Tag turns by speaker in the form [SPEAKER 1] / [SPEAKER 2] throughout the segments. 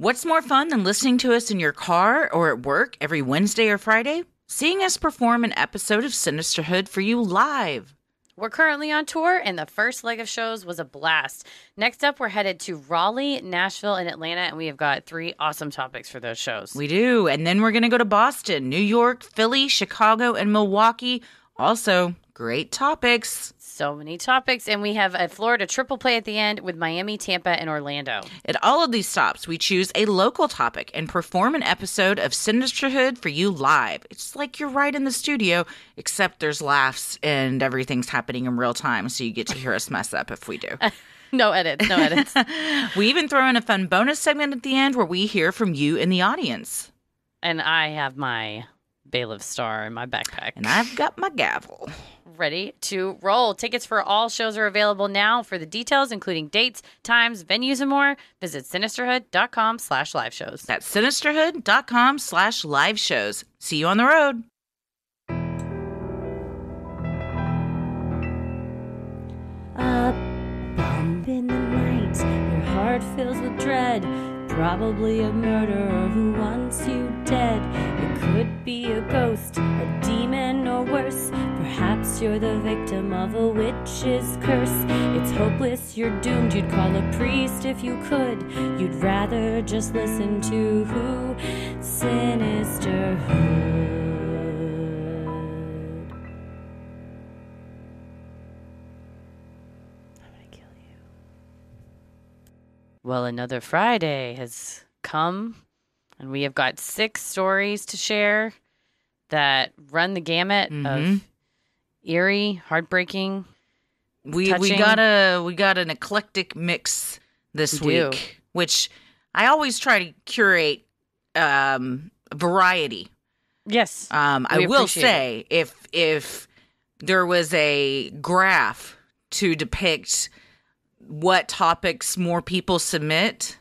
[SPEAKER 1] What's more fun than listening to us in your car or at work every Wednesday or Friday? Seeing us perform an episode of Sinisterhood for you live.
[SPEAKER 2] We're currently on tour, and the first leg of shows was a blast. Next up, we're headed to Raleigh, Nashville, and Atlanta, and we have got three awesome topics for those shows.
[SPEAKER 1] We do. And then we're going to go to Boston, New York, Philly, Chicago, and Milwaukee. Also, great topics.
[SPEAKER 2] So many topics, and we have a Florida triple play at the end with Miami, Tampa, and Orlando.
[SPEAKER 1] At all of these stops, we choose a local topic and perform an episode of Sinisterhood for you live. It's like you're right in the studio, except there's laughs and everything's happening in real time, so you get to hear us mess up if we do.
[SPEAKER 2] No edits, no edits.
[SPEAKER 1] we even throw in a fun bonus segment at the end where we hear from you in the audience.
[SPEAKER 2] and I have my bailiff star in my backpack.
[SPEAKER 1] And I've got my gavel.
[SPEAKER 2] ready to roll. Tickets for all shows are available now. For the details, including dates, times, venues, and more, visit sinisterhood.com slash live shows.
[SPEAKER 1] That's sinisterhood.com slash live shows. See you on the road.
[SPEAKER 3] A bump in the night, your heart fills with dread. Probably a murderer who wants you dead. It could be a ghost, a demon, or worse. Perhaps you're the victim of a witch's curse. It's hopeless, you're doomed. You'd call a priest if you could. You'd rather just listen to who? Sinisterhood. I'm
[SPEAKER 2] Well, another Friday has come, and we have got six stories to share that run the gamut
[SPEAKER 1] Mhm.
[SPEAKER 2] of eerie, heartbreaking.
[SPEAKER 1] We we got a we got an eclectic mix this
[SPEAKER 2] We do.
[SPEAKER 1] week, which I always try to curate um variety.
[SPEAKER 2] Yes.
[SPEAKER 1] Um I will say if if there was a graph to depict what topics more people submit,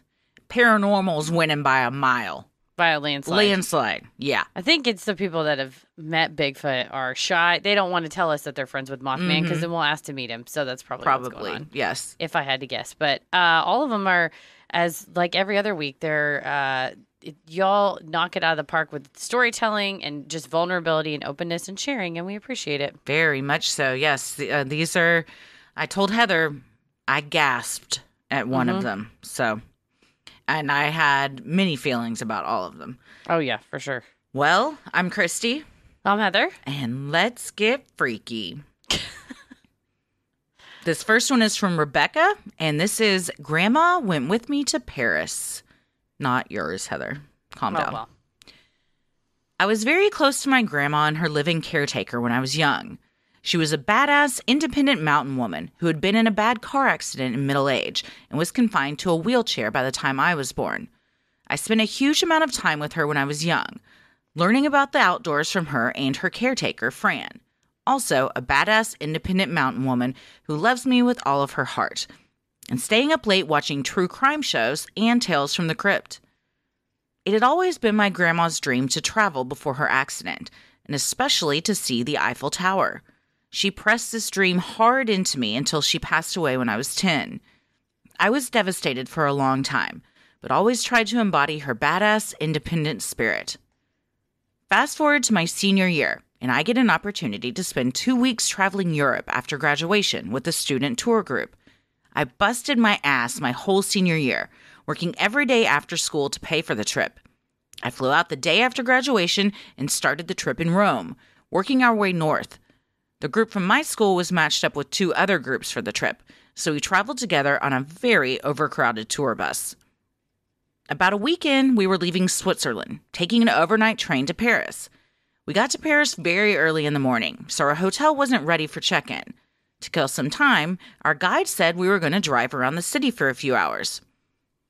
[SPEAKER 1] paranormal's winning by a mile.
[SPEAKER 2] by a landslide.
[SPEAKER 1] Landslide. Yeah.
[SPEAKER 2] I think it's the people that have met Bigfoot are shy. They don't want to tell us that they're friends with Mothman because then we'll ask to meet him. So that's probably
[SPEAKER 1] Probably. Yes.
[SPEAKER 2] if I had to guess. But uh, all of them are as like every other week. They're uh, it, y'all knock it out of the park with storytelling and just vulnerability and openness and sharing, and we appreciate it.
[SPEAKER 1] Very much so. Yes, The- uh, these are. I told Heather, I gasped at one of mm-hmm. them. So, and I had many feelings about all of them.
[SPEAKER 2] Oh yeah, for sure.
[SPEAKER 1] Well, I'm Christy,
[SPEAKER 2] I'm Heather.
[SPEAKER 1] and let's get freaky. this first one is from Rebecca, and this is Grandma went with me to Paris. Not yours, Heather. Calm
[SPEAKER 2] Oh
[SPEAKER 1] down.
[SPEAKER 2] well.
[SPEAKER 1] I was very close to my grandma and her living caretaker when I was young. She was a badass, independent mountain woman who had been in a bad car accident in middle age and was confined to a wheelchair by the time I was born. I spent a huge amount of time with her when I was young, learning about the outdoors from her and her caretaker, Fran. Also, a badass, independent mountain woman who loves me with all of her heart, and staying up late watching true crime shows and Tales from the Crypt. It had always been my grandma's dream to travel before her accident, and especially to see the Eiffel Tower. She pressed this dream hard into me until she passed away when I was 10. I was devastated for a long time, but always tried to embody her badass, independent spirit. Fast forward to my senior year, and I get an opportunity to spend two weeks traveling Europe after graduation with a student tour group. I busted my ass my whole senior year, working every day after school to pay for the trip. I flew out the day after graduation and started the trip in Rome, working our way north. The group from my school was matched up with two other groups for the trip, so we traveled together on a very overcrowded tour bus. About a week in, we were leaving Switzerland, taking an overnight train to Paris. We got to Paris very early in the morning, so our hotel wasn't ready for check in. To kill some time, our guide said we were going to drive around the city for a few hours.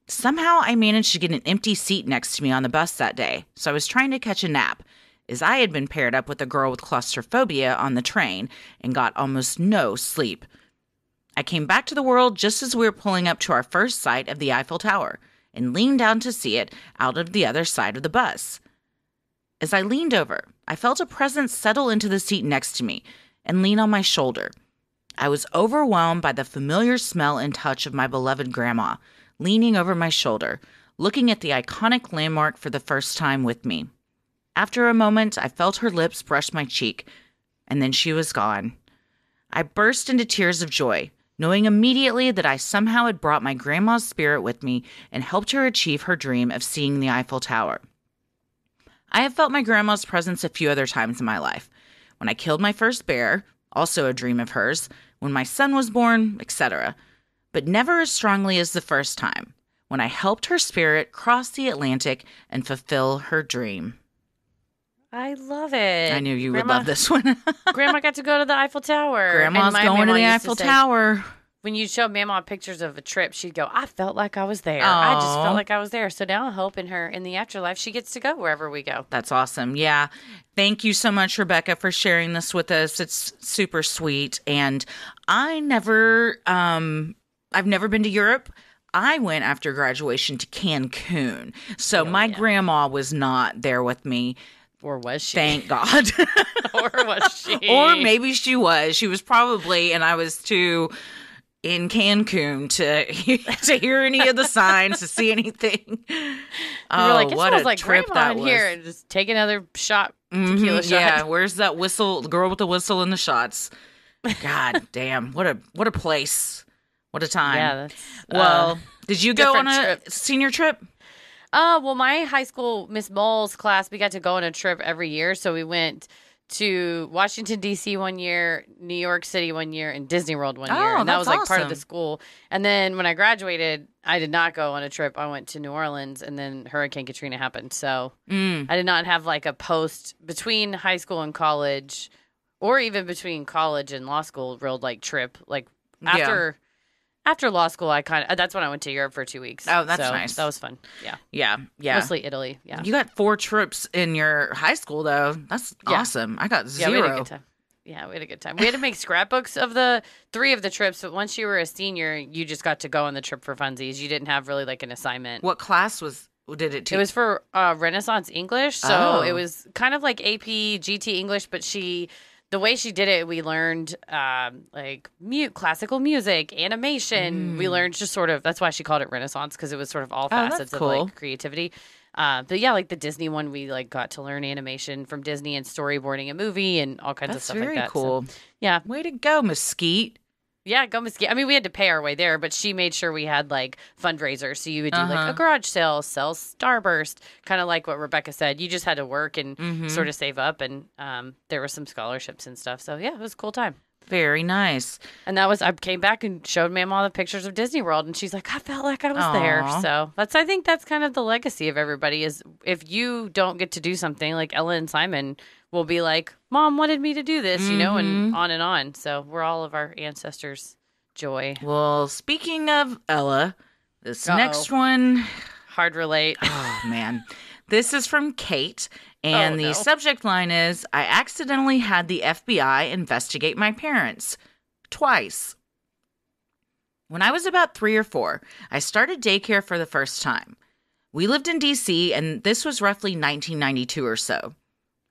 [SPEAKER 1] Somehow I managed to get an empty seat next to me on the bus that day, so I was trying to catch a nap, as I had been paired up with a girl with claustrophobia on the train and got almost no sleep. I came back to the world just as we were pulling up to our first sight of the Eiffel Tower and leaned down to see it out of the other side of the bus. As I leaned over, I felt a presence settle into the seat next to me and lean on my shoulder. I was overwhelmed by the familiar smell and touch of my beloved grandma, leaning over my shoulder, looking at the iconic landmark for the first time with me. After a moment, I felt her lips brush my cheek, and then she was gone. I burst into tears of joy, knowing immediately that I somehow had brought my grandma's spirit with me and helped her achieve her dream of seeing the Eiffel Tower. I have felt my grandma's presence a few other times in my life. When I killed my first bear, also a dream of hers, when my son was born, etc. But never as strongly as the first time, when I helped her spirit cross the Atlantic and fulfill her dream.
[SPEAKER 2] I love it.
[SPEAKER 1] I knew you
[SPEAKER 2] Grandma,
[SPEAKER 1] would love this one.
[SPEAKER 2] Grandma got to go to the Eiffel Tower. And
[SPEAKER 1] Grandma's going to the Eiffel
[SPEAKER 2] say-
[SPEAKER 1] Tower.
[SPEAKER 2] When you show Mama pictures of a trip, she'd go, I felt like I was there. I just felt like I was there. So now I'm hoping her in the afterlife, she gets to go wherever we go.
[SPEAKER 1] That's awesome. Yeah. Thank you so much, Rebecca, for sharing this with us. It's super sweet. And I never, um, I've never been to Europe. I went after graduation to Cancun. So my
[SPEAKER 2] yeah.
[SPEAKER 1] grandma was not there with me.
[SPEAKER 2] Or was she?
[SPEAKER 1] Thank God.
[SPEAKER 2] or was she?
[SPEAKER 1] or maybe she was. She was probably, and I was too in Cancun to to hear any of the signs, to see anything. Oh,
[SPEAKER 2] like,
[SPEAKER 1] what a
[SPEAKER 2] like
[SPEAKER 1] trip that was.
[SPEAKER 2] here. And just take another shot,
[SPEAKER 1] Mhm,
[SPEAKER 2] tequila shot.
[SPEAKER 1] Yeah, where's that whistle? The girl with the whistle and the shots. God damn, what a what a place. What a time.
[SPEAKER 2] Yeah, that's
[SPEAKER 1] well,
[SPEAKER 2] uh,
[SPEAKER 1] did you go on a
[SPEAKER 2] trip.
[SPEAKER 1] senior trip?
[SPEAKER 2] Uh, well, my high school Miss Moles class, we got to go on a trip every year. So we went to Washington D.C. one year, New York City one year, and Disney World one year,
[SPEAKER 1] Oh,
[SPEAKER 2] and that was like part of the school. And then when I graduated, I did not go on a trip. I went to New Orleans, and then Hurricane Katrina happened. So
[SPEAKER 1] Mm.
[SPEAKER 2] I did not have like a post between high school and college, or even between college and law school, real like trip. Like after. After law school, I kind of that's when I went to Europe for two weeks.
[SPEAKER 1] Oh, that's
[SPEAKER 2] So
[SPEAKER 1] nice.
[SPEAKER 2] That was fun. Yeah,
[SPEAKER 1] Yeah, yeah.
[SPEAKER 2] mostly Italy. Yeah,
[SPEAKER 1] You got four trips in your high school though. That's
[SPEAKER 2] Yeah.
[SPEAKER 1] awesome. I got zero.
[SPEAKER 2] Yeah, we had a good time. Yeah, we had a good time. We had to make scrapbooks of the three of the trips, but once you were a senior, you just got to go on the trip for funsies. You didn't have really like an assignment.
[SPEAKER 1] What class was did it teach?
[SPEAKER 2] It was for uh, Renaissance English, so
[SPEAKER 1] Oh.
[SPEAKER 2] it was kind of like AP GT English, but she, the way she did it, we learned um, like mute classical music, animation. We learned just sort of that's why she called it Renaissance because it was sort of all
[SPEAKER 1] Mm. Oh,
[SPEAKER 2] facets of like creativity. Uh, but yeah, like the Disney one, we like got to learn animation from Disney and storyboarding a movie and all kinds of
[SPEAKER 1] That's
[SPEAKER 2] stuff
[SPEAKER 1] very
[SPEAKER 2] like that. So,
[SPEAKER 1] cool.
[SPEAKER 2] yeah,
[SPEAKER 1] Way to go, Mesquite.
[SPEAKER 2] Yeah, go Mesquite. I mean, we had to pay our way there, but she made sure we had like fundraisers. So you would do
[SPEAKER 1] Uh-huh.
[SPEAKER 2] like a garage sale, sell Starburst, kind of like what Rebecca said. You just had to work and
[SPEAKER 1] Mhm.
[SPEAKER 2] sort of save up, and um, there were some scholarships and stuff. So yeah, it was a cool time.
[SPEAKER 1] Very nice.
[SPEAKER 2] And that was I came back and showed Mom all the pictures of Disney World, and she's like, I felt like I was there. So that's I think that's kind of the legacy of everybody is if you don't get to do something like Ella and Simon will be like, Mom wanted me to do this, you know, and
[SPEAKER 1] Mm-hmm.
[SPEAKER 2] on and on. So we're all of our ancestors' joy.
[SPEAKER 1] Well, speaking of Ella, this
[SPEAKER 2] Uh-oh.
[SPEAKER 1] next one
[SPEAKER 2] Hard relate.
[SPEAKER 1] Oh man. This is from Kate, Oh, and
[SPEAKER 2] Oh,
[SPEAKER 1] the
[SPEAKER 2] no.
[SPEAKER 1] subject line is I accidentally had the FBI investigate my parents twice. When I was about three or four, I started daycare for the first time. We lived in DC, and this was roughly 1992 or so.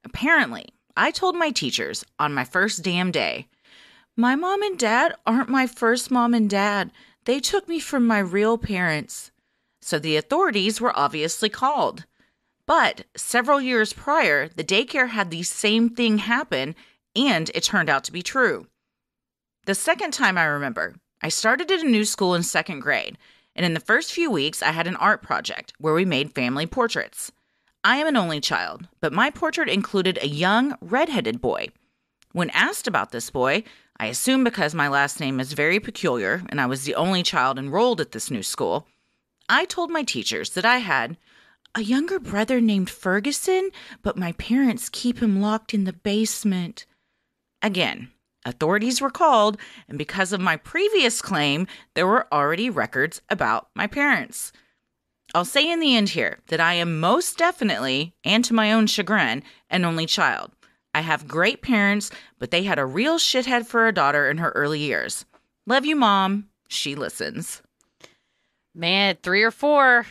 [SPEAKER 1] Apparently, I told my teachers on my first damn day, My mom and dad aren't my first mom and dad. They took me from my real parents. So the authorities were obviously called. But several years prior, the daycare had the same thing happen, and it turned out to be true. The second time I remember, I started at a new school in second grade, and in the first few weeks, I had an art project where we made family portraits. I am an only child, but my portrait included a young, redheaded boy. When asked about this boy, I assume because my last name is very peculiar and I was the only child enrolled at this new school, I told my teachers that I had a younger brother named Ferguson, but my parents keep him locked in the basement. Again, authorities were called, and because of my previous claim, there were already records about my parents. I'll say in the end here that I am most definitely, and to my own chagrin, an only child. I have great parents, but they had a real shithead for a daughter in her early years. Love you, Mom. She listens.
[SPEAKER 2] Man, three or four.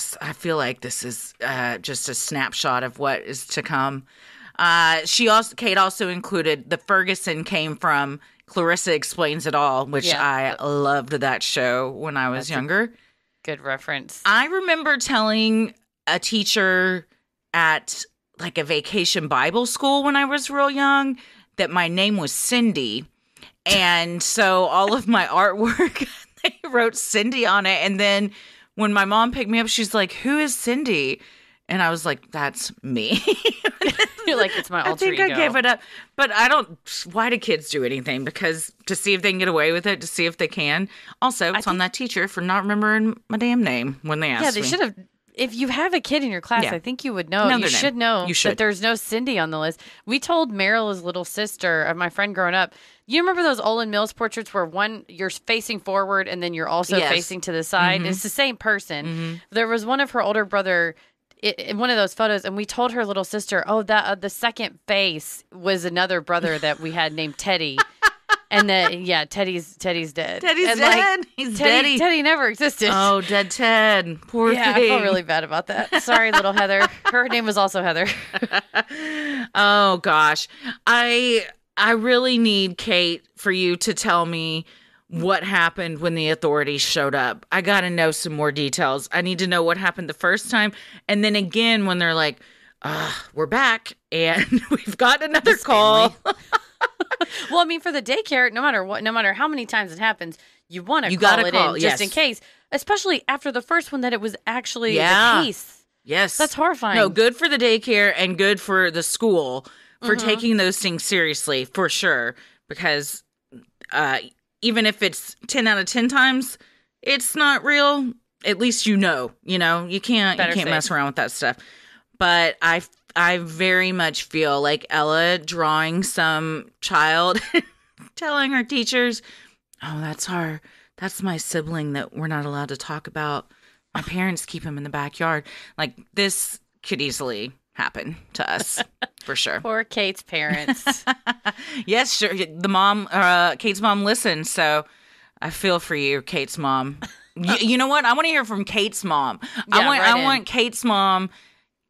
[SPEAKER 1] Bless. I feel like this is uh, just a snapshot of what is to come. Uh, she also, Kate also included the Ferguson came from Clarissa Explains It All, which
[SPEAKER 2] Yeah.
[SPEAKER 1] I loved that show when I was
[SPEAKER 2] That's
[SPEAKER 1] younger.
[SPEAKER 2] good reference.
[SPEAKER 1] I remember telling a teacher at like a vacation Bible school when I was real young that my name was Cindy. And so all of my artwork, they wrote Cindy on it. And then when my mom picked me up, she's like, Who is Cindy? And I was like, That's me.
[SPEAKER 2] You're like it's my
[SPEAKER 1] I
[SPEAKER 2] alter
[SPEAKER 1] think
[SPEAKER 2] ego.
[SPEAKER 1] I gave it up. But I don't. Why do kids do anything? Because to see if they can get away with it, to see if they can. Also, it's on that teacher for not remembering my damn name when they asked
[SPEAKER 2] Yeah, they should have. If you have a kid in your class,
[SPEAKER 1] Yeah.
[SPEAKER 2] I think you would know.
[SPEAKER 1] Know
[SPEAKER 2] you
[SPEAKER 1] their name.
[SPEAKER 2] should know
[SPEAKER 1] You should.
[SPEAKER 2] that there's no Cindy on the list. We told Meryl's little sister of my friend growing up. You remember those Olan Mills portraits where one you're facing forward and then you're also
[SPEAKER 1] Yes.
[SPEAKER 2] facing to the side? It's the same person. There was one of her older brother i- in one of those photos, and we told her little sister, "Oh, that uh, the second face was another brother that we had named Teddy." And then, yeah, Teddy's Teddy's dead.
[SPEAKER 1] Teddy's
[SPEAKER 2] And, like,
[SPEAKER 1] dead. He's
[SPEAKER 2] Teddy,
[SPEAKER 1] deady.
[SPEAKER 2] Teddy never existed.
[SPEAKER 1] Oh, dead Ted. Poor
[SPEAKER 2] Yeah, I
[SPEAKER 1] thing.
[SPEAKER 2] felt really bad about that. Sorry, little Heather. Her name was also Heather.
[SPEAKER 1] Oh gosh. I I really need Kate for you to tell me what happened when the authorities showed up. I got to know some more details. I need to know what happened the first time and then again when they're like, uh, we're back and we've got another call.
[SPEAKER 2] Well, I mean, for the daycare, no matter what, no matter how many times it happens, you want to
[SPEAKER 1] You
[SPEAKER 2] call it
[SPEAKER 1] call,
[SPEAKER 2] in just
[SPEAKER 1] yes.
[SPEAKER 2] in case. Especially after the first one, that it was actually
[SPEAKER 1] Yeah.
[SPEAKER 2] the case.
[SPEAKER 1] Yes.
[SPEAKER 2] That's horrifying.
[SPEAKER 1] No, good for the daycare and good for the school for
[SPEAKER 2] Mm-hmm.
[SPEAKER 1] taking those things seriously, for sure. Because uh, even if it's 10 out of 10 times, it's not real. At least you know, you know, you can't
[SPEAKER 2] Better
[SPEAKER 1] you can't mess around with that stuff. But I I very much feel like Ella drawing some child telling her teachers, "Oh, that's our that's my sibling that we're not allowed to talk about. My parents keep him in the backyard." Like this could easily happen to us for sure.
[SPEAKER 2] Poor Kate's parents.
[SPEAKER 1] Yes, sure. The mom, uh, Kate's mom listened, so I feel for you, Kate's mom. you, you know what? I want to hear from Kate's mom. I want, I
[SPEAKER 2] in.
[SPEAKER 1] want Kate's mom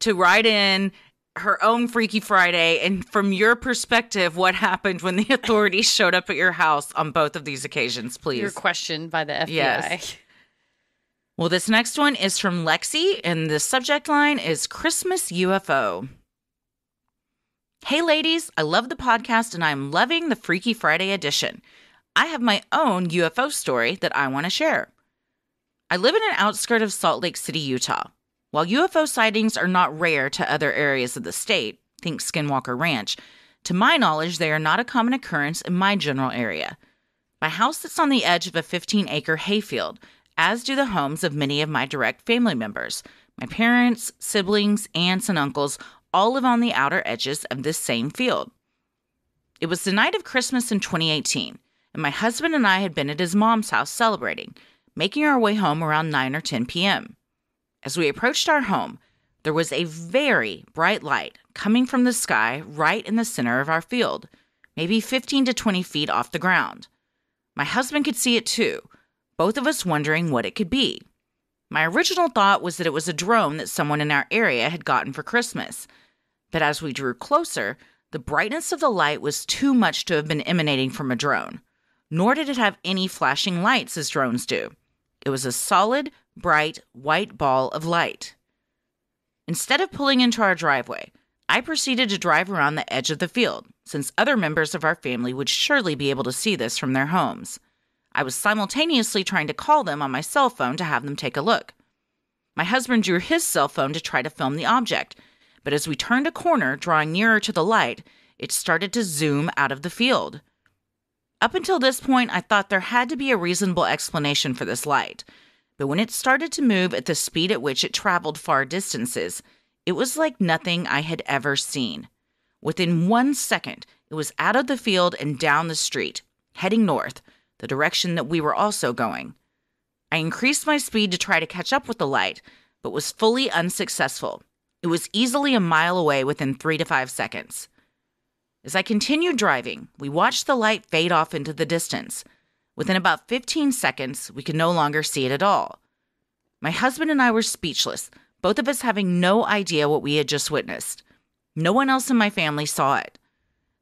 [SPEAKER 1] to write in her own Freaky Friday, and from your perspective, what happened when the authorities showed up at your house on both of these occasions, please.
[SPEAKER 2] You're questioned by the FBI.
[SPEAKER 1] Yes. Well, this next one is from Lexi, and the subject line is Christmas UFO. Hey, ladies, I love the podcast and I'm loving the Freaky Friday edition. I have my own UFO story that I want to share. I live in an outskirt of Salt Lake City, Utah. While UFO sightings are not rare to other areas of the state, think Skinwalker Ranch, to my knowledge, they are not a common occurrence in my general area. My house sits on the edge of a 15 acre hayfield, as do the homes of many of my direct family members. My parents, siblings, aunts, and uncles all live on the outer edges of this same field. It was the night of Christmas in 2018, and my husband and I had been at his mom's house celebrating, making our way home around 9 or 10 p.m. As we approached our home, there was a very bright light coming from the sky right in the center of our field, maybe 15 to 20 feet off the ground. My husband could see it too, both of us wondering what it could be. My original thought was that it was a drone that someone in our area had gotten for Christmas. But as we drew closer, the brightness of the light was too much to have been emanating from a drone, nor did it have any flashing lights as drones do. It was a solid, bright, white ball of light. Instead of pulling into our driveway, I proceeded to drive around the edge of the field, since other members of our family would surely be able to see this from their homes. I was simultaneously trying to call them on my cell phone to have them take a look. My husband drew his cell phone to try to film the object, but as we turned a corner, drawing nearer to the light, it started to zoom out of the field. Up until this point, I thought there had to be a reasonable explanation for this light, but when it started to move at the speed at which it traveled far distances, it was like nothing I had ever seen. Within one second, it was out of the field and down the street, heading north, the direction that we were also going. I increased my speed to try to catch up with the light, but was fully unsuccessful. It was easily a mile away within three to five seconds. As I continued driving, we watched the light fade off into the distance. Within about 15 seconds, we could no longer see it at all. My husband and I were speechless, both of us having no idea what we had just witnessed. No one else in my family saw it.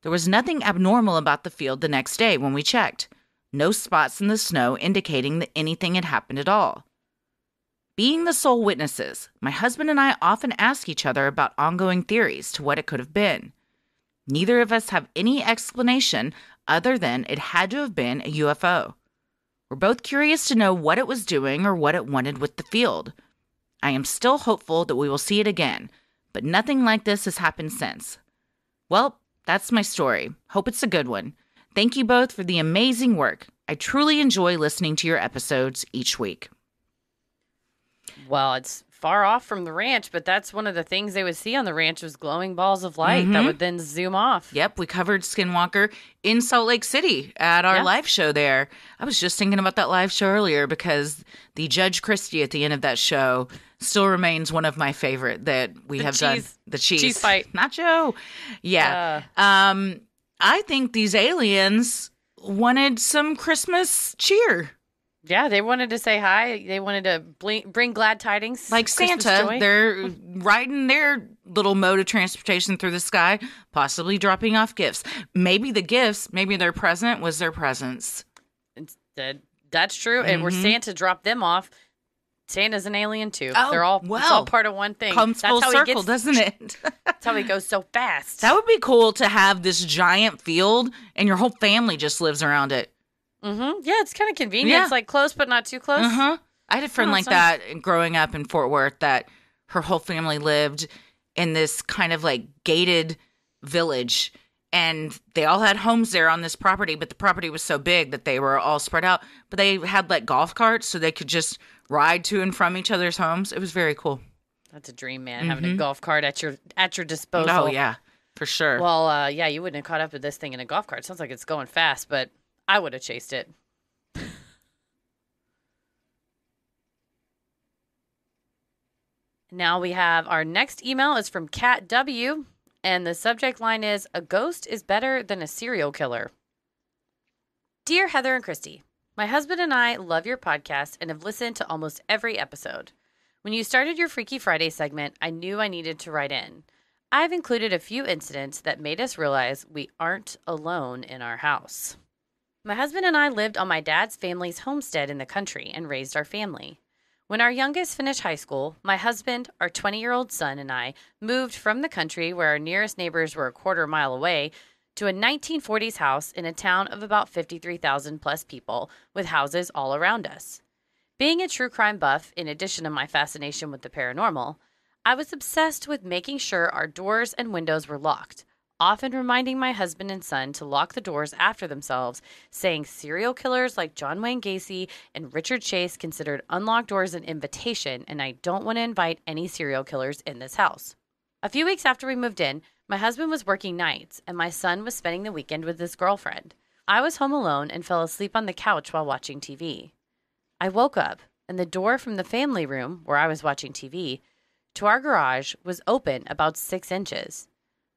[SPEAKER 1] There was nothing abnormal about the field the next day when we checked. No spots in the snow indicating that anything had happened at all. Being the sole witnesses, my husband and I often ask each other about ongoing theories to what it could have been. Neither of us have any explanation other than it had to have been a UFO. We're both curious to know what it was doing or what it wanted with the field. I am still hopeful that we will see it again, but nothing like this has happened since. Well, that's my story. Hope it's a good one. Thank you both for the amazing work. I truly enjoy listening to your episodes each week.
[SPEAKER 2] Well, it's far off from the ranch, but that's one of the things they would see on the ranch was glowing balls of light that would then zoom off.
[SPEAKER 1] Yep, we covered Skinwalker in Salt Lake City at our
[SPEAKER 2] Yeah.
[SPEAKER 1] live show there. I was just thinking about that live show earlier because the Judge Christy at the end of that show still remains one of my favorite that we
[SPEAKER 2] The
[SPEAKER 1] have done. The cheese
[SPEAKER 2] cheese fight.
[SPEAKER 1] Joe. Yeah. Um, I think these aliens wanted some Christmas cheer,
[SPEAKER 2] Yeah, they wanted to say hi. They wanted to bling, bring glad tidings.
[SPEAKER 1] like
[SPEAKER 2] Christmas
[SPEAKER 1] Santa.
[SPEAKER 2] joy.
[SPEAKER 1] They're riding their little mode of transportation through the sky, possibly dropping off gifts. Maybe the gifts, maybe their present was their presents.
[SPEAKER 2] That, that's true. And where.
[SPEAKER 1] Mm-hmm.
[SPEAKER 2] Santa dropped them off, Santa's an alien too.
[SPEAKER 1] Oh,
[SPEAKER 2] They're all
[SPEAKER 1] well.
[SPEAKER 2] all part of one thing.
[SPEAKER 1] Comes
[SPEAKER 2] that's
[SPEAKER 1] full
[SPEAKER 2] how
[SPEAKER 1] circle,
[SPEAKER 2] gets,
[SPEAKER 1] doesn't it?
[SPEAKER 2] That's how he goes so fast.
[SPEAKER 1] that would be cool to have this giant field and your whole family just lives around it.
[SPEAKER 2] mm-hmm. Yeah, it's kind of convenient.
[SPEAKER 1] Yeah.
[SPEAKER 2] It's like close but not too close.
[SPEAKER 1] Uh huh. I had a friend
[SPEAKER 2] Oh,
[SPEAKER 1] like that growing up in Fort Worth that her whole family lived in this kind of like gated village and they all had homes there on this property, but the property was so big that they were all spread out. But they had like golf carts so they could just ride to and from each other's homes. It was very cool.
[SPEAKER 2] That's a dream, man. Having a golf cart at your at your disposal.
[SPEAKER 1] Mm-hmm. Oh, yeah, for sure.
[SPEAKER 2] Well, uh, yeah, you wouldn't have caught up with this thing in a golf cart. Sounds like it's going fast, but I would have chased it. now we have our next email is from Cat W, and the subject line is "A ghost is better than a serial killer." Dear Heather and Christy, my husband and I love your podcast and have listened to almost every episode. When you started your Freaky Friday segment, I knew I needed to write in. I've included a few incidents that made us realize we aren't alone in our house. My husband and I lived on my dad's family's homestead in the country and raised our family. When our youngest finished high school, my husband, our 20 year old son, and I moved from the country where our nearest neighbors were a quarter mile away to a 1940s house in a town of about 53,000 plus people with houses all around us. Being a true crime buff, in addition to my fascination with the paranormal, I was obsessed with making sure our doors and windows were locked, often reminding my husband and son to lock the doors after themselves, saying serial killers like John Wayne Gacy and Richard Chase considered unlocked doors an invitation, and I don't want to invite any serial killers in this house. A few weeks after we moved in, my husband was working nights, and my son was spending the weekend with his girlfriend. I was home alone and fell asleep on the couch while watching TV. I woke up, and the door from the family room, where I was watching TV, to our garage was open about six inches.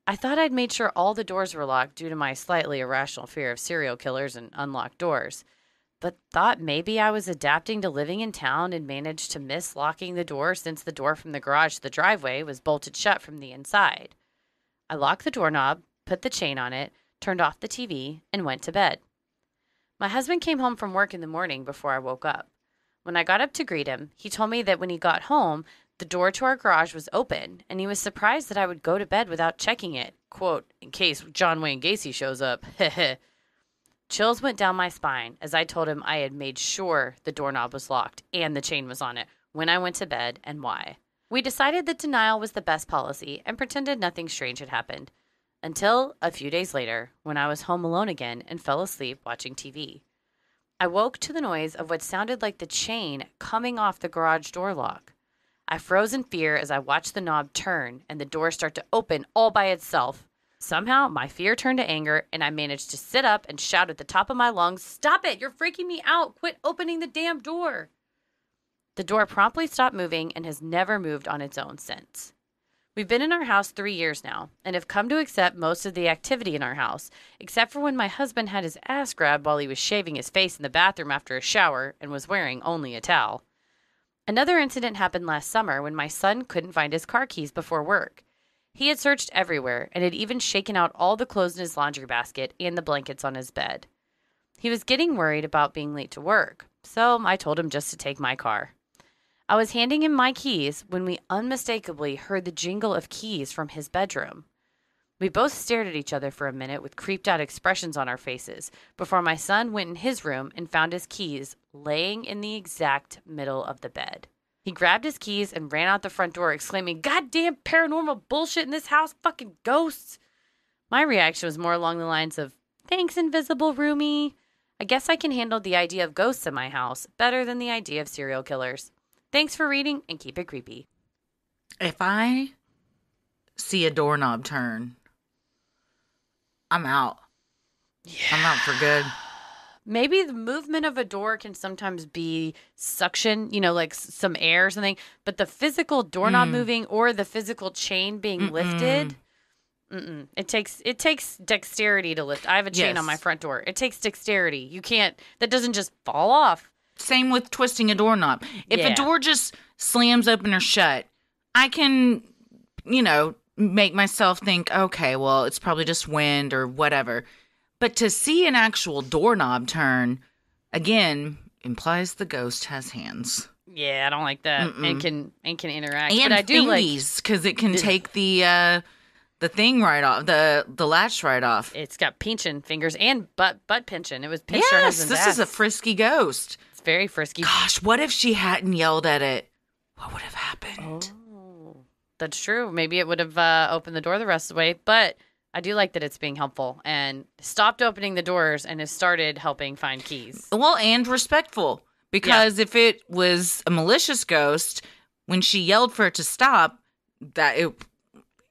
[SPEAKER 2] I thought I'd made sure all the doors were locked due to my slightly irrational fear of serial killers and unlocked doors, but thought maybe I was adapting to living in town and managed to miss locking the door since the door from the garage to the driveway was bolted shut from the inside. I locked the doorknob, put the chain on it, turned off the TV, and went to bed. My husband came home from work in the morning before I woke up. When I got up to greet him, he told me that when he got home, the door to our garage was open, and he was surprised that I would go to bed without checking it. Quote, in case John Wayne Gacy shows up. Chills went down my spine as I told him I had made sure the doorknob was locked and the chain was on it when I went to bed and why. We decided that denial was the best policy and pretended nothing strange had happened. Until a few days later, when I was home alone again and fell asleep watching TV. I woke to the noise of what sounded like the chain coming off the garage door lock. I froze in fear as I watched the knob turn and the door start to open all by itself. Somehow, my fear turned to anger, and I managed to sit up and shout at the top of my lungs, Stop it! You're freaking me out! Quit opening the damn door! The door promptly stopped moving and has never moved on its own since. We've been in our house three years now and have come to accept most of the activity in our house, except for when my husband had his ass grabbed while he was shaving his face in the bathroom after a shower and was wearing only a towel. Another incident happened last summer when my son couldn't find his car keys before work. He had searched everywhere and had even shaken out all the clothes in his laundry basket and the blankets on his bed. He was getting worried about being late to work, so I told him just to take my car. I was handing him my keys when we unmistakably heard the jingle of keys from his bedroom. We both stared at each other for a minute with creeped out expressions on our faces before my son went in his room and found his keys laying in the exact middle of the bed. He grabbed his keys and ran out the front door, exclaiming, Goddamn paranormal bullshit in this house, fucking ghosts. My reaction was more along the lines of, Thanks, invisible roomie. I guess I can handle the idea of ghosts in my house better than the idea of serial killers. Thanks for reading and keep it creepy.
[SPEAKER 1] If I see a doorknob turn, I'm out. Yeah. I'm out for good.
[SPEAKER 2] Maybe the movement of a door can sometimes be suction, you know, like some air or something, but the physical doorknob
[SPEAKER 1] Mm.
[SPEAKER 2] moving or the physical chain being lifted, mm-mm. it takes it takes dexterity to lift. I have a chain on my front door. It takes dexterity. You can't. That doesn't just fall off.
[SPEAKER 1] Same with twisting a doorknob. If
[SPEAKER 2] Yeah.
[SPEAKER 1] a door just slams open or shut, I can, you know, make myself think, okay, well, it's probably just wind or whatever. But to see an actual doorknob turn, again, implies the ghost has hands
[SPEAKER 2] Yeah, I don't like that,
[SPEAKER 1] Mm-mm.
[SPEAKER 2] and can and can interact.
[SPEAKER 1] and
[SPEAKER 2] but I do like.
[SPEAKER 1] because it can take the uh, the thing right off the the latch right off.
[SPEAKER 2] It's got pinching fingers and butt butt pinching. It was pinched
[SPEAKER 1] Yes, this is a frisky ghost.
[SPEAKER 2] Very frisky.
[SPEAKER 1] Gosh, what if she hadn't yelled at it? What would have happened?
[SPEAKER 2] Oh, that's true. Maybe it would have uh, opened the door the rest of the way, but I do like that it's being helpful and stopped opening the doors and has started helping find keys.
[SPEAKER 1] Well, and respectful. Because if it was a malicious ghost, when she yelled for it to stop, that it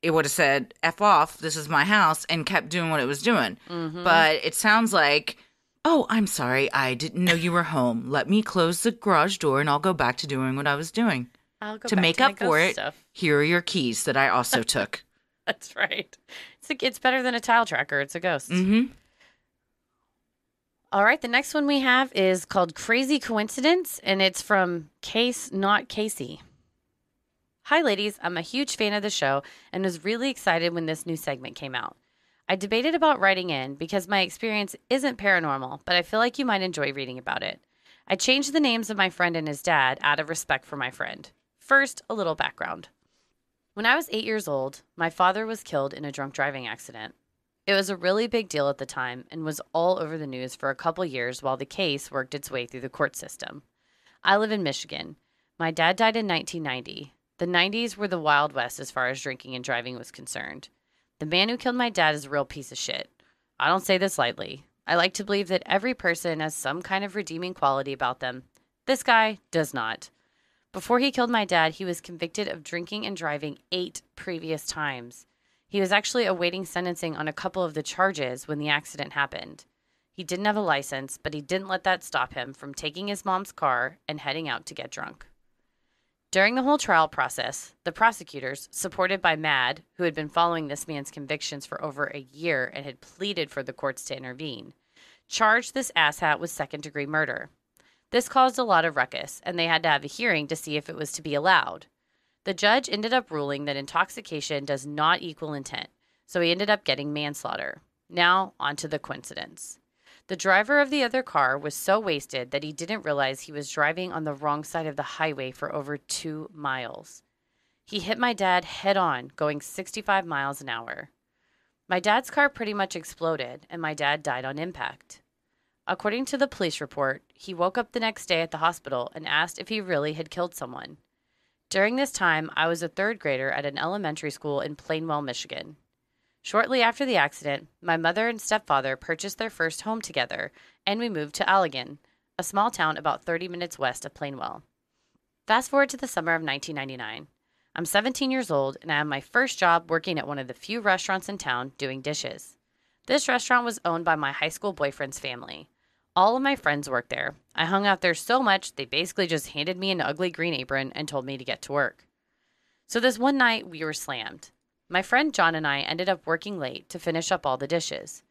[SPEAKER 1] it would have said "f off," this is my house, and kept doing what it was doing.
[SPEAKER 2] Mhm.
[SPEAKER 1] But it sounds like, oh, I'm sorry, I didn't know you were home. Let me close the garage door, and I'll go back to doing what I was doing.
[SPEAKER 2] I'll go
[SPEAKER 1] to
[SPEAKER 2] back
[SPEAKER 1] make
[SPEAKER 2] my
[SPEAKER 1] up for it,
[SPEAKER 2] Stuff.
[SPEAKER 1] here are your keys that I also took.
[SPEAKER 2] That's right. It's a, it's better than a tile tracker. It's a ghost.
[SPEAKER 1] mm-hmm.
[SPEAKER 2] All right, the next one we have is called Crazy Coincidence, and it's from Case Not Casey. Hi, ladies. I'm a huge fan of the show and was really excited when this new segment came out. I debated about writing in because my experience isn't paranormal, but I feel like you might enjoy reading about it. I changed the names of my friend and his dad out of respect for my friend. First, a little background. When I was eight years old, my father was killed in a drunk driving accident. It was a really big deal at the time and was all over the news for a couple years while the case worked its way through the court system. I live in Michigan. My dad died in 1990. The 90s were the Wild West as far as drinking and driving was concerned. The man who killed my dad is a real piece of shit. I don't say this lightly. I like to believe that every person has some kind of redeeming quality about them. This guy does not. Before he killed my dad, he was convicted of drinking and driving eight previous times. He was actually awaiting sentencing on a couple of the charges when the accident happened. He didn't have a license, but he didn't let that stop him from taking his mom's car and heading out to get drunk. During the whole trial process, the prosecutors, supported by MADD, who had been following this man's convictions for over a year and had pleaded for the courts to intervene, charged this asshat with second degree murder. This caused a lot of ruckus, and they had to have a hearing to see if it was to be allowed. The judge ended up ruling that intoxication does not equal intent, so he ended up getting manslaughter. Now, on to the coincidence. The driver of the other car was so wasted that he didn't realize he was driving on the wrong side of the highway for over two miles. He hit my dad head on, going 65 miles an hour. My dad's car pretty much exploded, and my dad died on impact. According to the police report, he woke up the next day at the hospital and asked if he really had killed someone. During this time, I was a third grader at an elementary school in Plainwell, Michigan. Shortly after the accident, my mother and stepfather purchased their first home together, and we moved to Allegan, a small town about 30 minutes west of Plainwell. Fast forward to the summer of 1999. I'm 17 years old, and I have my first job working at one of the few restaurants in town doing dishes. This restaurant was owned by my high school boyfriend's family. All of my friends worked there. I hung out there so much, they basically just handed me an ugly green apron and told me to get to work. So, this one night, we were slammed. My friend John and I ended up working late to finish up all the dishes.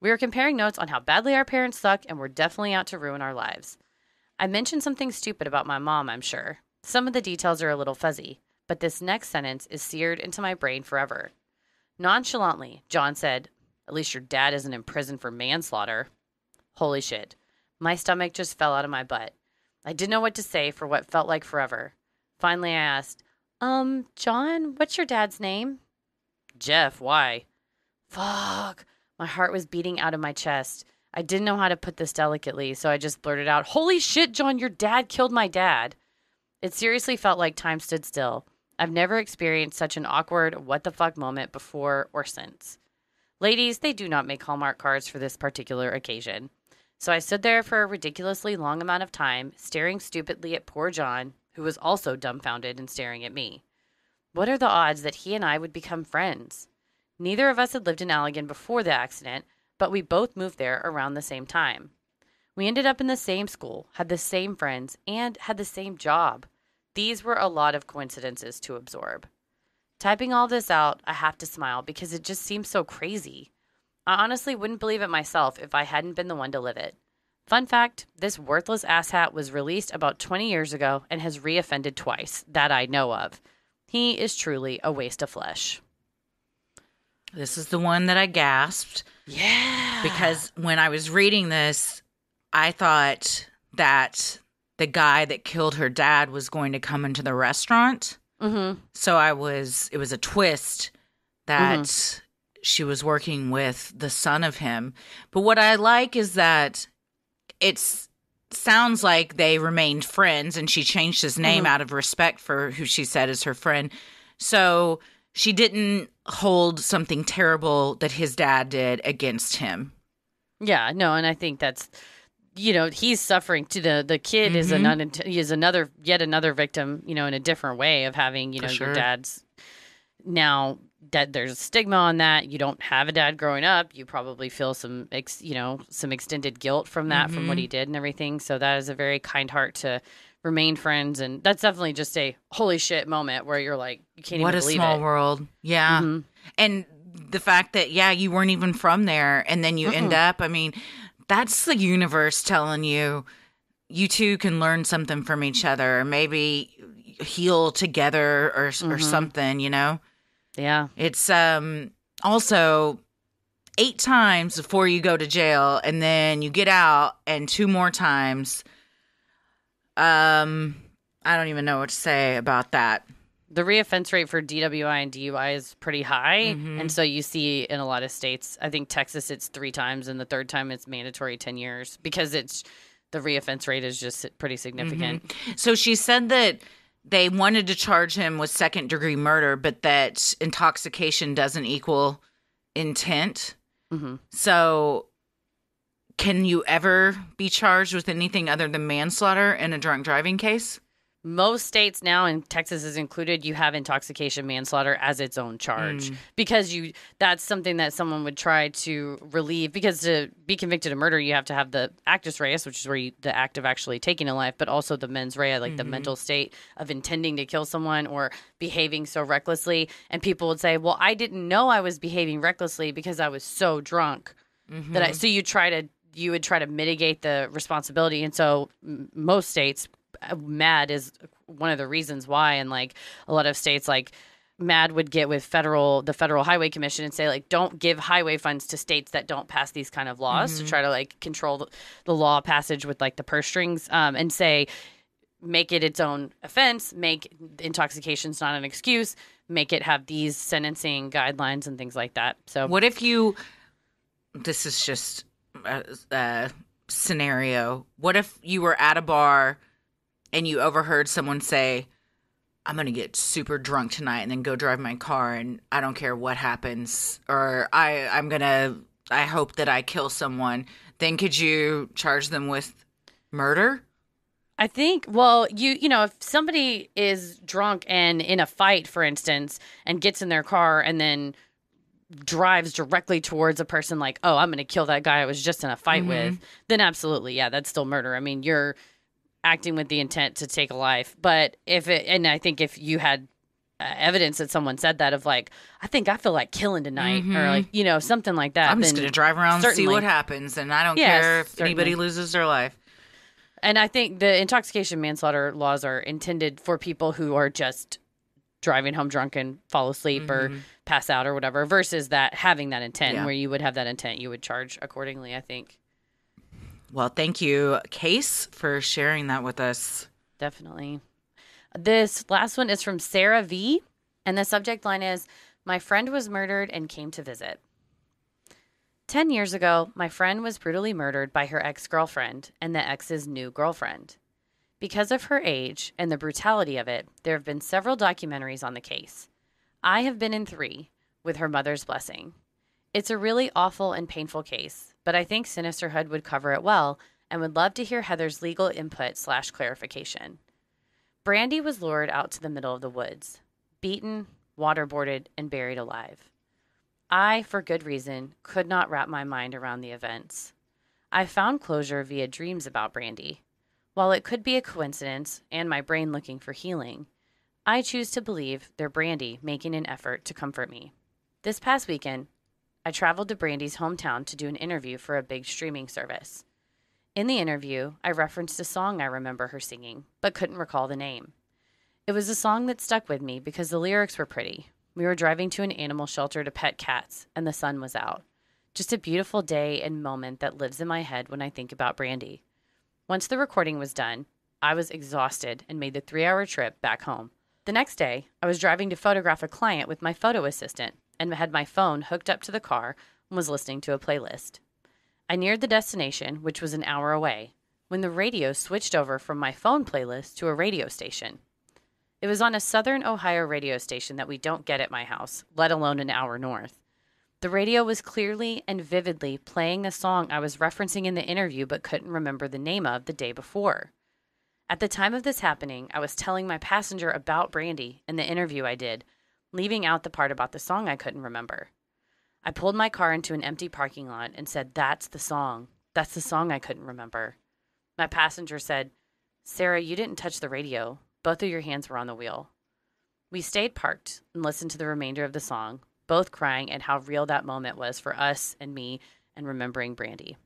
[SPEAKER 2] We were comparing notes on how badly our parents suck and were definitely out to ruin our lives. I mentioned something stupid about my mom, I'm sure. Some of the details are a little fuzzy, but this next sentence is seared into my brain forever. Nonchalantly, John said, At least your dad isn't in prison for manslaughter. Holy shit. My stomach just fell out of my butt. I didn't know what to say for what felt like forever. Finally, I asked, Um, John, what's your dad's name? Jeff, why? Fuck. My heart was beating out of my chest. I didn't know how to put this delicately, so I just blurted out, Holy shit, John, your dad killed my dad. It seriously felt like time stood still. I've never experienced such an awkward, what the fuck moment before or since. Ladies, they do not make Hallmark cards for this particular occasion. So I stood there for a ridiculously long amount of time, staring stupidly at poor John, who was also dumbfounded and staring at me. What are the odds that he and I would become friends? Neither of us had lived in Allegan before the accident, but we both moved there around the same time. We ended up in the same school, had the same friends, and had the same job. These were a lot of coincidences to absorb. Typing all this out, I have to smile because it just seems so crazy. I honestly wouldn't believe it myself if I hadn't been the one to live it. Fun fact this worthless asshat was released about 20 years ago and has reoffended twice, that I know of. He is truly a waste of flesh.
[SPEAKER 1] This is the one that I gasped
[SPEAKER 2] Yeah.
[SPEAKER 1] because when I was reading this, I thought that the guy that killed her dad was going to come into the restaurant.
[SPEAKER 2] Mm-hmm.
[SPEAKER 1] So I was, it was a twist that she was working with the son of him. But what I like is that it's sounds like they remained friends and she changed his name mm-hmm. out of respect for who she said is her friend. So she didn't hold something terrible that his dad did against him.
[SPEAKER 2] Yeah, no, and I think that's you know he's suffering to the the kid is mm-hmm.
[SPEAKER 1] an
[SPEAKER 2] unint- is another yet another victim you know in a different way of having you know
[SPEAKER 1] sure.
[SPEAKER 2] your dad's now that there's a stigma on that you don't have a dad growing up you probably feel some ex, you know some extended guilt from that from what
[SPEAKER 1] Mm-hmm.
[SPEAKER 2] he did and everything so that is a very kind heart to remain friends and that's definitely just a holy shit moment where you're like you can't
[SPEAKER 1] what
[SPEAKER 2] even
[SPEAKER 1] a small world. Yeah.
[SPEAKER 2] Mhm.
[SPEAKER 1] And the fact that, yeah, you weren't even from there and then you end up, I mean, that's the universe telling you you two can learn something from each other, maybe heal together or or
[SPEAKER 2] Mhm.
[SPEAKER 1] something, you know?
[SPEAKER 2] Yeah
[SPEAKER 1] It's um also eight times before you go to jail and then you get out and two more times. Um I don't even know what to say about that.
[SPEAKER 2] the reoffense rate for DWI and DUI is pretty high,
[SPEAKER 1] Mhm.
[SPEAKER 2] and so you see in a lot of states. I think Texas it's three times, and the third time it's mandatory ten years because it's the reoffense rate is just pretty significant.
[SPEAKER 1] So she said that they wanted to charge him with second degree murder, but that intoxication doesn't equal intent.
[SPEAKER 2] hmm
[SPEAKER 1] So can you ever be charged with anything other than manslaughter in a drunk driving case?
[SPEAKER 2] Most states now, and Texas is included, you have intoxication manslaughter as its own charge mm. because you that's something that someone would try to relieve. Because to be convicted of murder, you have to have the actus reus, which is where you, the act of actually taking a life, but also the mens rea, like the mental mm-hmm. state of intending to kill someone or behaving so recklessly. And people would say, "Well, I didn't know I was behaving recklessly because I was so drunk." that I, mm-hmm. so you try to you would try to mitigate the responsibility and so m- most states MADD is one of the reasons why and like a lot of states like MADD would get with federal the federal highway commission and say like don't give highway funds to states that don't pass these kind of laws to try to like control the, the law passage with like the purse strings um, and say make it its own offense make intoxication's not an excuse make it have these sentencing guidelines and things like that so
[SPEAKER 1] What if you? This is just a, a scenario. What if you were at a bar and you overheard someone say, "I'm gonna get super drunk tonight and then go drive my car, and I don't care what happens," or "I I'm gonna I hope that I kill someone." Then could you charge them with murder?
[SPEAKER 2] I think well, you you know, if somebody is drunk and in a fight, for instance, and gets in their car and then drives directly towards a person like, "Oh, I'm going to kill that guy I was just in a fight mm-hmm. with," then absolutely, yeah, that's still murder. I mean, you're acting with the intent to take a life. But if it and I think if you had uh, evidence that someone said that of like, "I think I feel like killing tonight," or like, you know, something like that.
[SPEAKER 1] I'm just gonna drive around and see what happens, and I don't
[SPEAKER 2] Yes,
[SPEAKER 1] care if anybody loses their life.
[SPEAKER 2] And I think the intoxication manslaughter laws are intended for people who are just driving home drunk and fall asleep or pass out or whatever, versus that having that intent
[SPEAKER 1] Yeah.
[SPEAKER 2] where you would have that intent, you would charge accordingly, I think.
[SPEAKER 1] Well, thank you, Case, for sharing that with us.
[SPEAKER 2] Definitely. This last one is from Sarah V. And the subject line is My friend was murdered and came to visit. 10 years ago, my friend was brutally murdered by her ex girlfriend and the ex's new girlfriend. Because of her age and the brutality of it, there have been several documentaries on the case. I have been in three, with her mother's blessing. It's a really awful and painful case, but I think Sinisterhood would cover it well and would love to hear Heather's legal input slash clarification. Brandy was lured out to the middle of the woods, beaten, waterboarded, and buried alive. I, for good reason, could not wrap my mind around the events. I found closure via dreams about Brandy. While it could be a coincidence and my brain looking for healing, I choose to believe they're Brandy making an effort to comfort me. This past weekend, I traveled to Brandy's hometown to do an interview for a big streaming service. In the interview, I referenced a song I remember her singing, but couldn't recall the name. It was a song that stuck with me because the lyrics were pretty, we were driving to an animal shelter to pet cats, and the sun was out. Just a beautiful day and moment that lives in my head when I think about Brandy. Once the recording was done, I was exhausted and made the three hour trip back home. The next day, I was driving to photograph a client with my photo assistant and had my phone hooked up to the car and was listening to a playlist. I neared the destination, which was an hour away, when the radio switched over from my phone playlist to a radio station. It was on a southern Ohio radio station that we don't get at my house, let alone an hour north. The radio was clearly and vividly playing the song I was referencing in the interview but couldn't remember the name of the day before. At the time of this happening, I was telling my passenger about Brandy in the interview I did, leaving out the part about the song I couldn't remember. I pulled my car into an empty parking lot and said, That's the song. That's the song I couldn't remember. My passenger said, Sarah, you didn't touch the radio. Both of your hands were on the wheel. We stayed parked and listened to the remainder of the song, both crying at how real that moment was for us and me and remembering Brandy.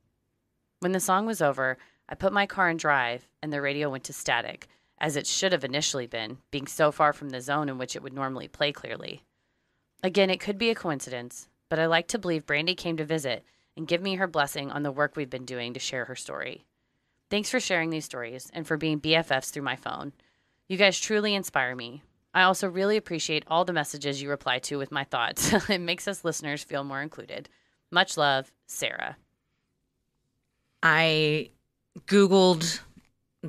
[SPEAKER 2] When the song was over, I put my car in drive and the radio went to static, as it should have initially been, being so far from the zone in which it would normally play clearly. Again, it could be a coincidence, but I like to believe Brandy came to visit and give me her blessing on the work we've been doing to share her story. Thanks for sharing these stories and for being BFFs through my phone. You guys truly inspire me. I also really appreciate all the messages you reply to with my thoughts. it makes us listeners feel more included. Much love, Sarah.
[SPEAKER 1] I Googled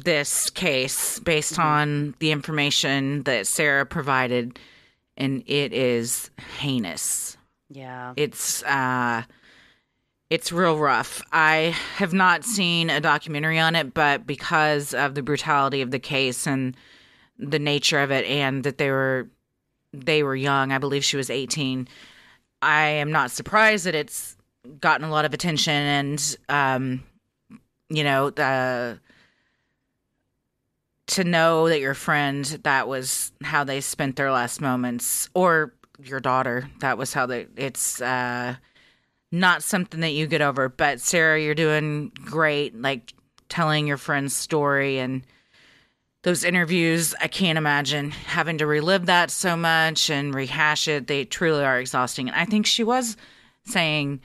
[SPEAKER 1] this case based
[SPEAKER 2] Mm-hmm.
[SPEAKER 1] on the information that Sarah provided, and it is heinous.
[SPEAKER 2] Yeah.
[SPEAKER 1] It's uh it's real rough. I have not seen a documentary on it, but because of the brutality of the case and the nature of it and that they were they were young, I believe she was 18. I am not surprised that it's gotten a lot of attention and um you know, the to know that your friend that was how they spent their last moments or your daughter that was how they it's uh not something that you get over. But sarah you're doing great like telling your friend's story and those interviews i can't imagine having to relive that so much and rehash it. They truly are exhausting. And i think she was saying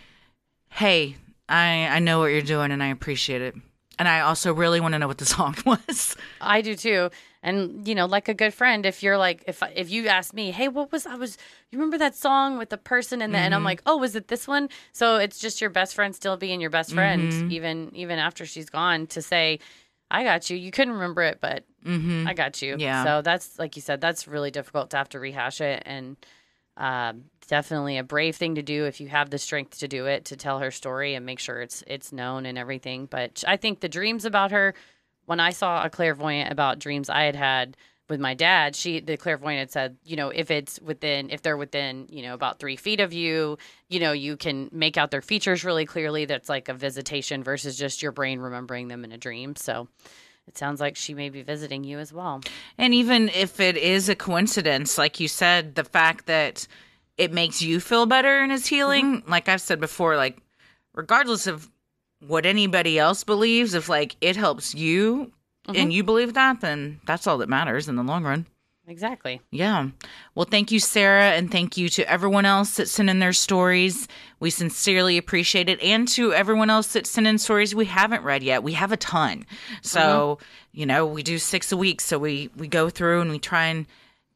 [SPEAKER 1] hey i i know what you're doing and i appreciate it and i also really want to know what the song was
[SPEAKER 2] I do too. And you know, like a good friend, if you're like, if if you ask me, hey, what was I was? You remember that song with the person in the? And I'm mm-hmm. like, oh, was it this one? So it's just your best friend still being your best friend, mm-hmm. even even after she's gone. To say, I got you. You couldn't remember it, but mm-hmm. I got you.
[SPEAKER 1] Yeah.
[SPEAKER 2] So that's like you said, that's really difficult to have to rehash it, and um, definitely a brave thing to do if you have the strength to do it to tell her story and make sure it's it's known and everything. But I think the dreams about her when I saw a clairvoyant about dreams I had had with my dad, she the clairvoyant had said, you know, if it's within if they're within, you know, about three feet of you, you know, you can make out their features really clearly. That's like a visitation versus just your brain remembering them in a dream. So it sounds like she may be visiting you as well.
[SPEAKER 1] And even if it is a coincidence, like you said, the fact that it makes you feel better and is healing, mm-hmm. like I've said before, like regardless of what anybody else believes, if like it helps you and mm-hmm. you believe that, then that's all that matters in the long run.
[SPEAKER 2] Exactly.
[SPEAKER 1] Yeah. Well, thank you, Sarah, and thank you to everyone else that sent in their stories. We sincerely appreciate it. And to everyone else that sent in stories we haven't read yet. We have a ton. So, mm-hmm. you know, we do six a week. So we, we go through and we try and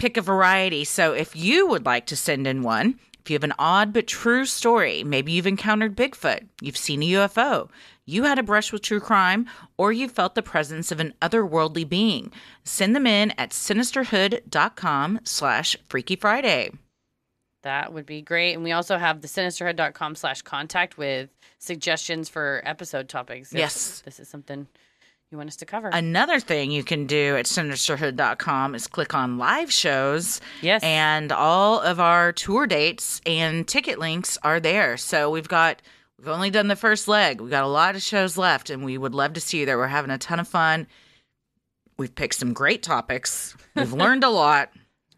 [SPEAKER 1] pick a variety. So if you would like to send in one, if you have an odd but true story, maybe you've encountered Bigfoot, you've seen a UFO, you had a brush with true crime, or you felt the presence of an otherworldly being, send them in at sinisterhood.com slash Freaky Friday.
[SPEAKER 2] That would be great. And we also have the sinisterhood.com slash contact with suggestions for episode topics.
[SPEAKER 1] Yes.
[SPEAKER 2] This is something you want us to cover.
[SPEAKER 1] Another thing you can do at sinisterhood.com is click on live shows.
[SPEAKER 2] Yes.
[SPEAKER 1] And all of our tour dates and ticket links are there. So we've got, we've only done the first leg. We've got a lot of shows left, and we would love to see you there. We're having a ton of fun. We've picked some great topics. We've learned a lot.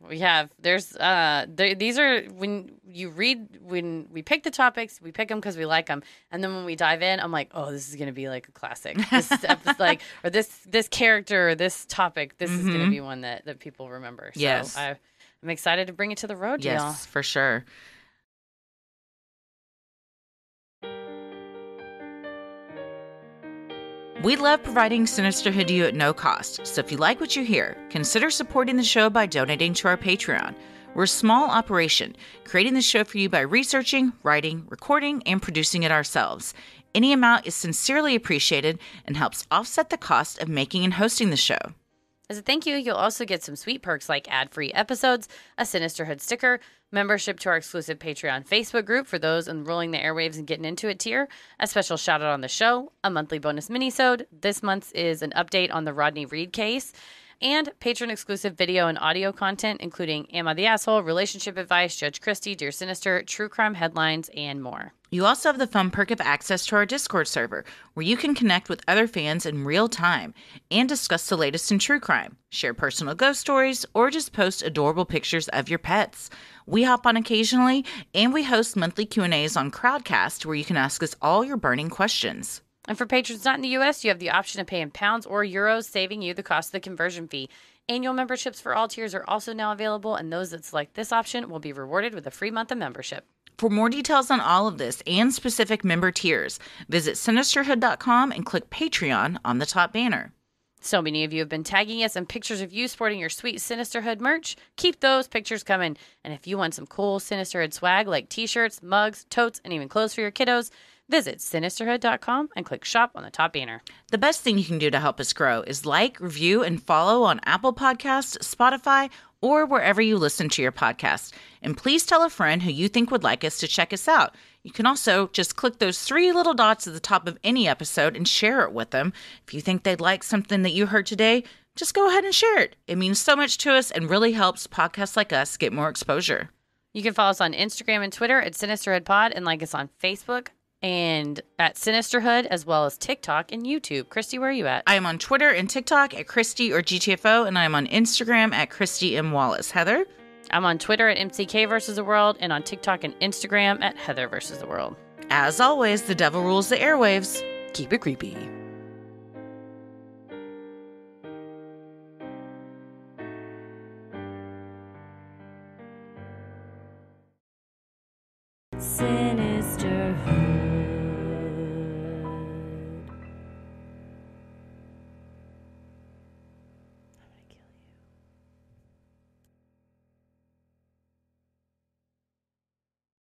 [SPEAKER 2] We have. There's uh there, these are when you read when we pick the topics, we pick them because we like them, and then when we dive in, I'm like, oh, this is gonna be like a classic. This episode, like or this this character or this topic, this is gonna be one that that people remember. So
[SPEAKER 1] Yes.
[SPEAKER 2] I, I'm excited to bring it to the road,
[SPEAKER 1] Yes,
[SPEAKER 2] y'all.
[SPEAKER 1] for sure. We love providing Sinisterhood to you at no cost, so if you like what you hear, consider supporting the show by donating to our Patreon. We're a small operation, creating the show for you by researching, writing, recording, and producing it ourselves. Any amount is sincerely appreciated and helps offset the cost of making and hosting the show.
[SPEAKER 2] As a thank you, you'll also get some sweet perks like ad free episodes, a Sinisterhood sticker, membership to our exclusive Patreon Facebook group for those enrolling the airwaves and getting into it tier, a special shout out on the show, a monthly bonus minisode. This month's is an update on the Rodney Reed case, and patron exclusive video and audio content, including Am I the Asshole, Relationship Advice, Judge Christy, Dear Sinister, True Crime Headlines, and more.
[SPEAKER 1] You also have the fun perk of access to our Discord server, where you can connect with other fans in real time and discuss the latest in true crime, share personal ghost stories, or just post adorable pictures of your pets. We hop on occasionally, and we host monthly Q&As on Crowdcast, where you can ask us all your burning questions.
[SPEAKER 2] And for patrons not in the US, you have the option of paying pounds or euros, saving you the cost of the conversion fee. Annual memberships for all tiers are also now available, and those that select this option will be rewarded with a free month of membership.
[SPEAKER 1] For more details on all of this and specific member tiers, visit sinisterhood.com and click Patreon on the top banner.
[SPEAKER 2] So many of you have been tagging us in pictures of you sporting your sweet Sinisterhood merch. Keep those pictures coming. And if you want some cool Sinisterhood swag like t shirts, mugs, totes, and even clothes for your kiddos, visit sinisterhood.com and click shop on the top banner.
[SPEAKER 1] The best thing you can do to help us grow is like, review, and follow on Apple Podcasts, Spotify, or wherever you listen to your podcast. And please tell a friend who you think would like us to check us out. You can also just click those three little dots at the top of any episode and share it with them. If you think they'd like something that you heard today, just go ahead and share it. It means so much to us and really helps podcasts like us get more exposure.
[SPEAKER 2] You can follow us on Instagram and Twitter at Sinisterhood Pod and like us on Facebook and at Sinisterhood as well as TikTok and YouTube. Christy, where are you at?
[SPEAKER 1] I am on Twitter and TikTok at Christy or GTFO, and I am on Instagram at Christy M. Wallace. Heather?
[SPEAKER 2] I'm on Twitter at MCK versus the world and on TikTok and Instagram at Heather versus the world.
[SPEAKER 1] As always, the devil rules the airwaves.
[SPEAKER 2] Keep it creepy.
[SPEAKER 3] Sinister